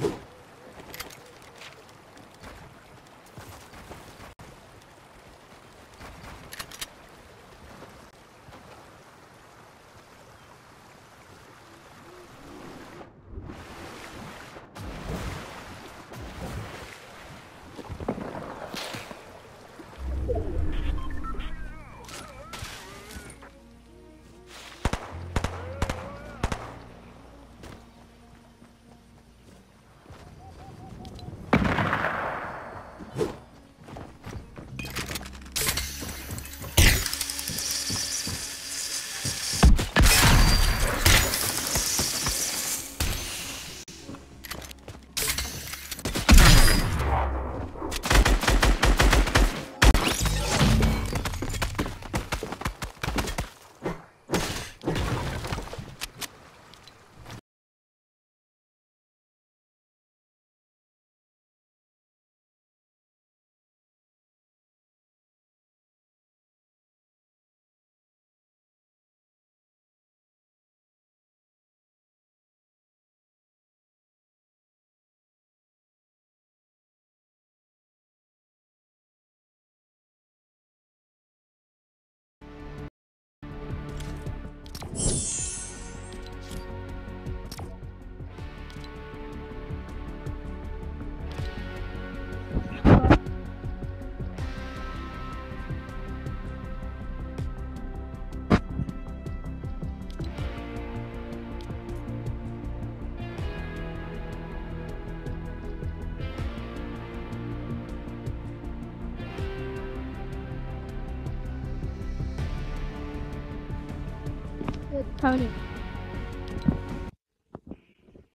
you Tony